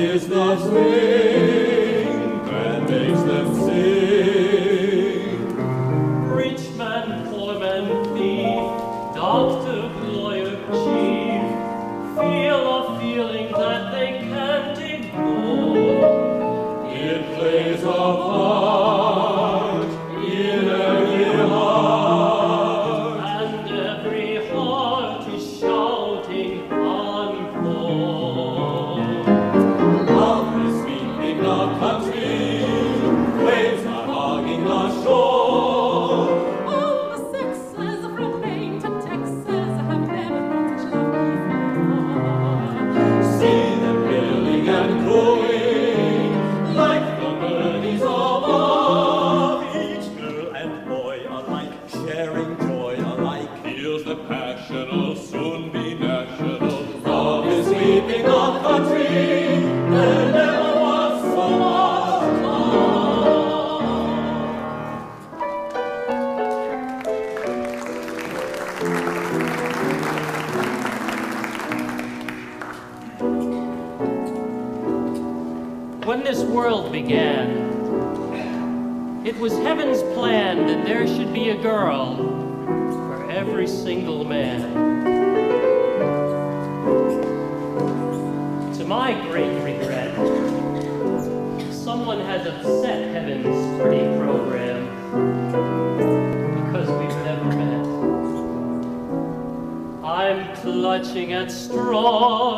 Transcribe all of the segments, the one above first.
is the way. was heaven's plan that there should be a girl for every single man. To my great regret, someone has upset heaven's pretty program because we've never met. I'm clutching at straws.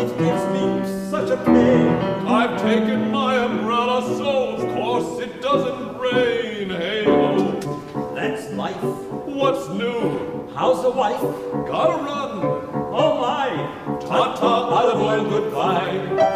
it gives me such a pain. I've taken my umbrella, so of course it doesn't rain. Hey. That's life. What's new? How's the wife? Gotta run. Oh my. Ta-ta, olive oil, goodbye.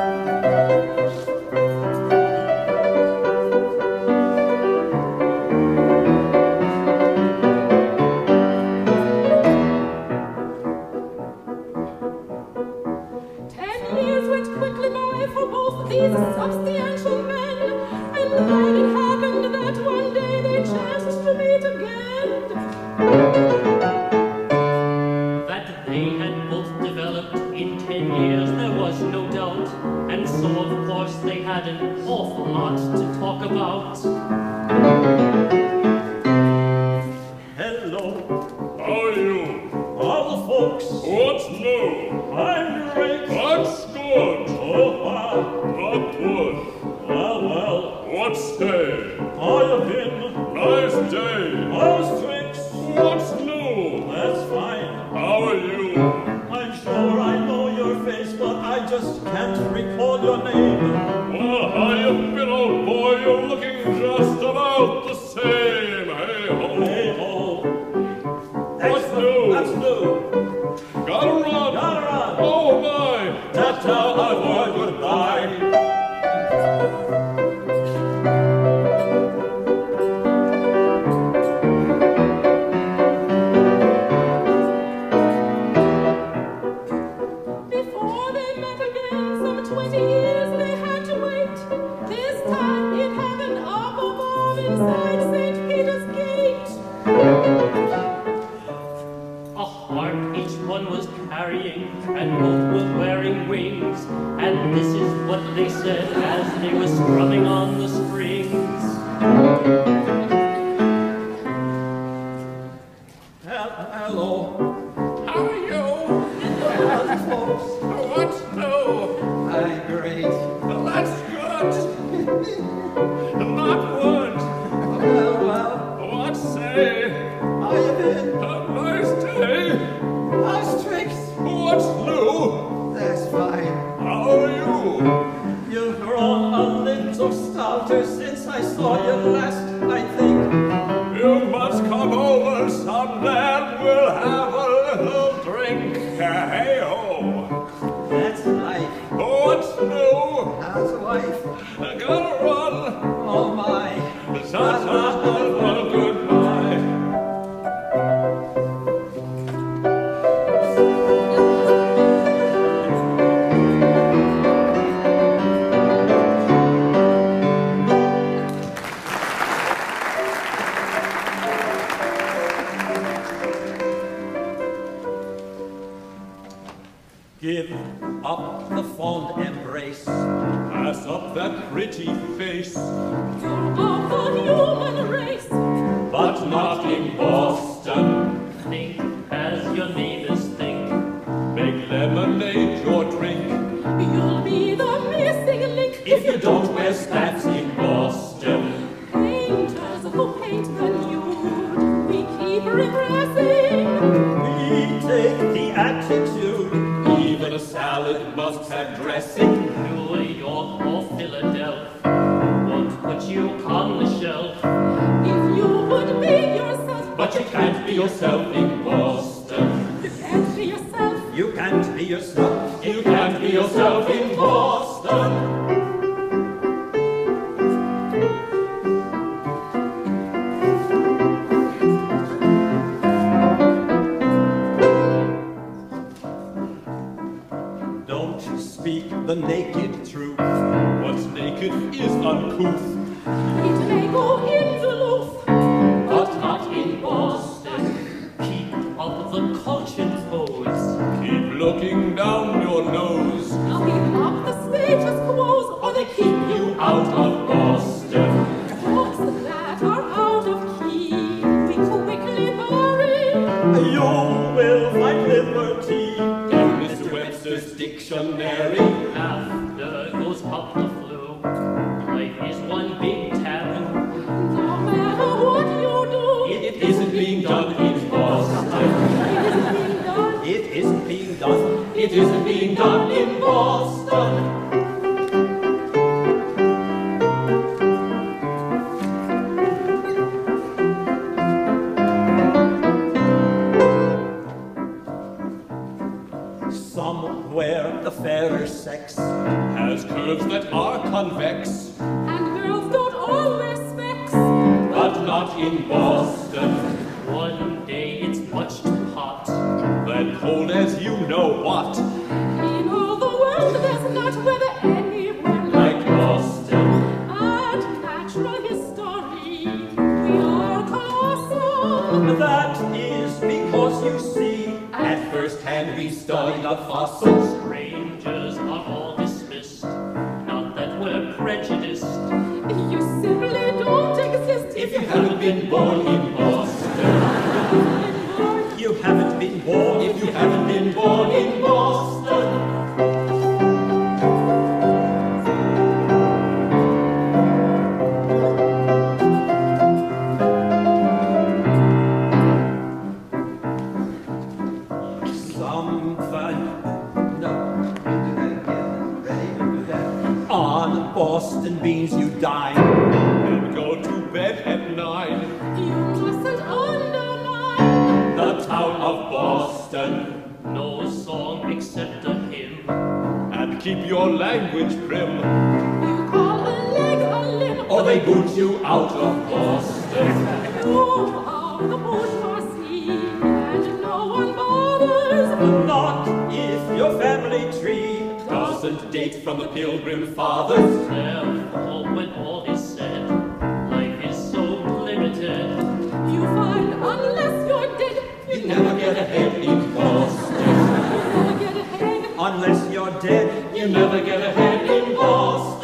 Senka cold as you know what. In all the world there's not weather anywhere like, like Boston. And natural history, we are colossal. That is because you see, at first hand we study the fossils. headline. You mustn't undermine the town of Boston. No song except a hymn. And keep your language prim. You call a leg a limb, or they boot you out of Boston. Boom of the bourgeoisie, and no one bothers. Not if your family tree doesn't date from the Pilgrim Fathers. Therefore, when all ahead in Boston. Unless you're dead, you never get ahead in Boston.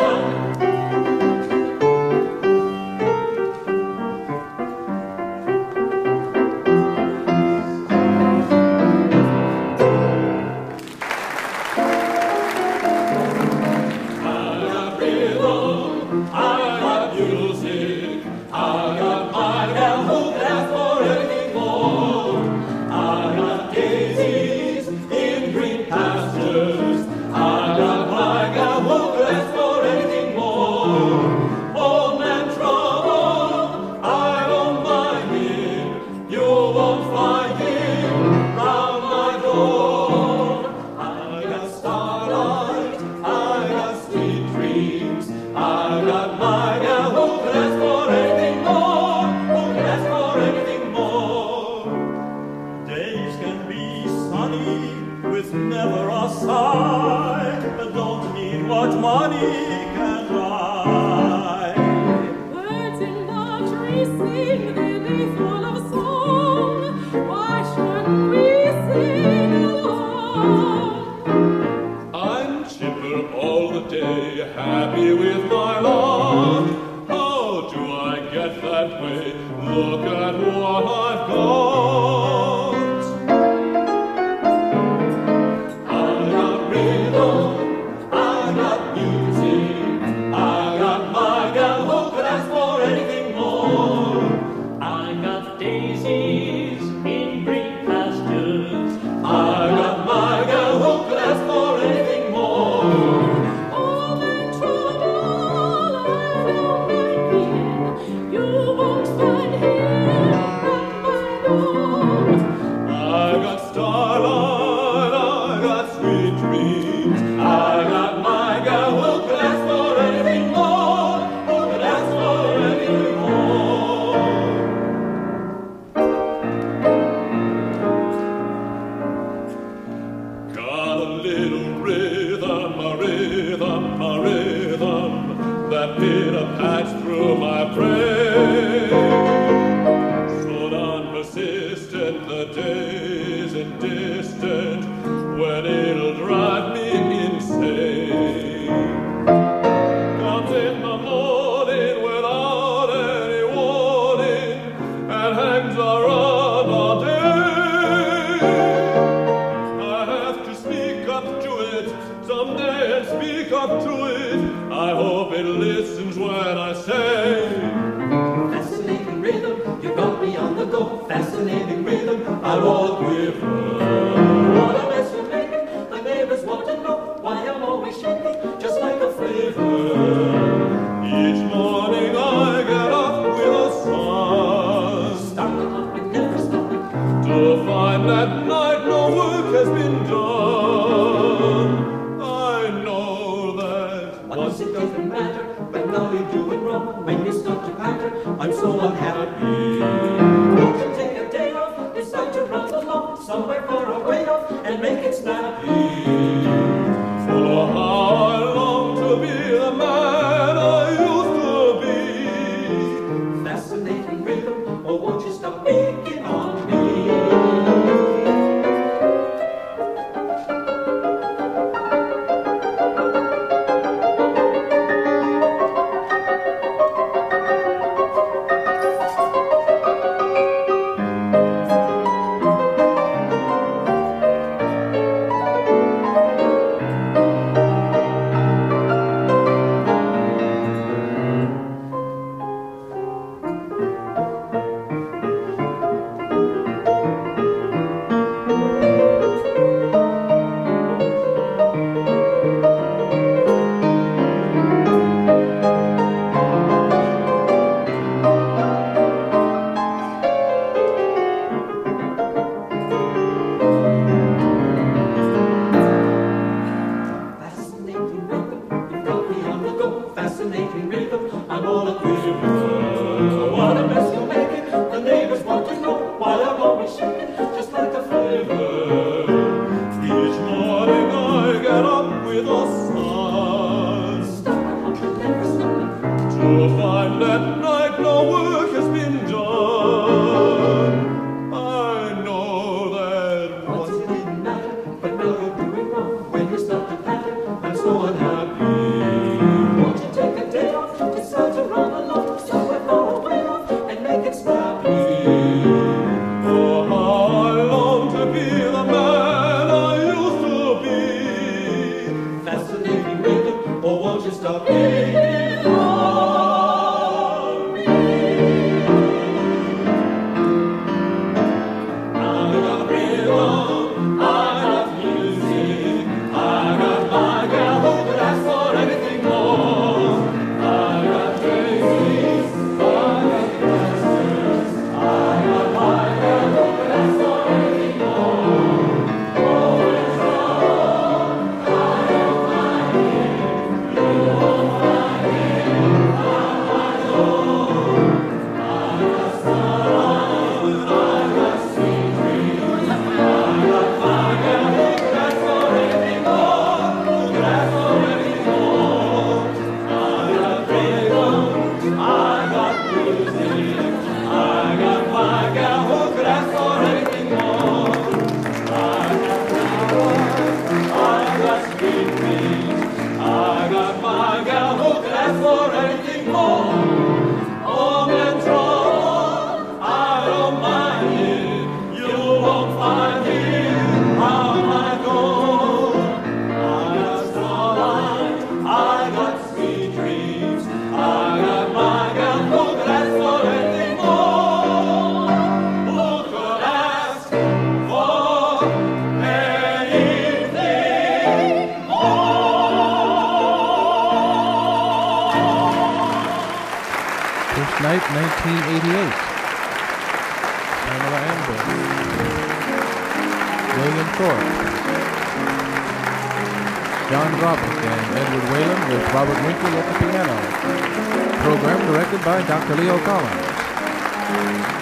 We'll find that. 1988. Pamela Ambrose. William Thorpe. John Roberts and Edward Whalen with Robert Winkley at the piano. Program directed by Dr. Leo Collins.